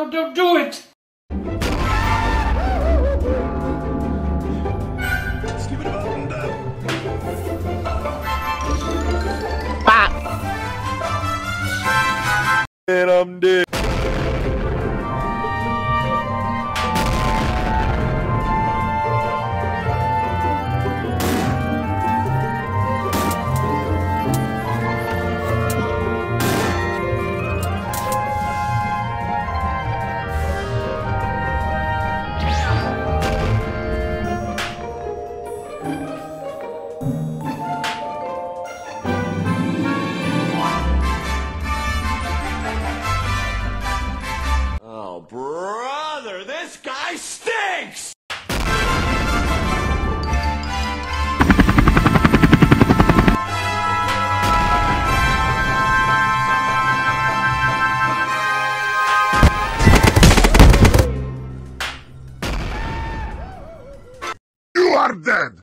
No, don't do it! And I'm dead. Oh, brother, this guy stinks! You are dead!